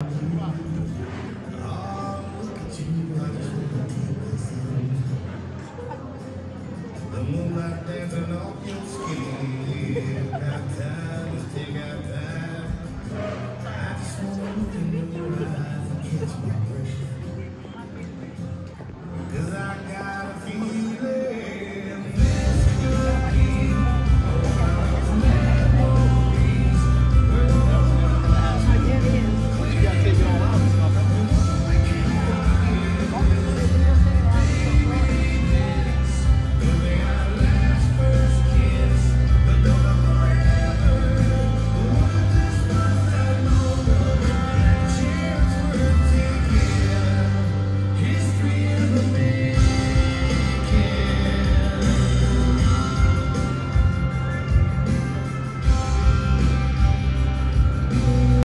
The moonlight dancing off your skin